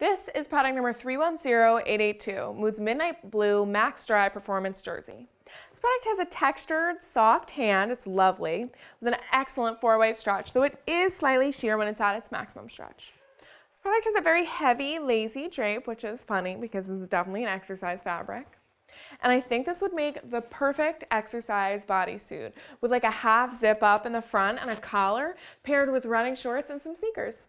This is product number 310882, Moods Midnight Blue Max-Dri Performance Jersey. This product has a textured, soft hand, it's lovely, with an excellent four-way stretch, though it is slightly sheer when it's at its maximum stretch. This product has a very heavy, lazy drape, which is funny because this is definitely an exercise fabric. And I think this would make the perfect exercise bodysuit with like a half zip up in the front and a collar paired with running shorts and some sneakers.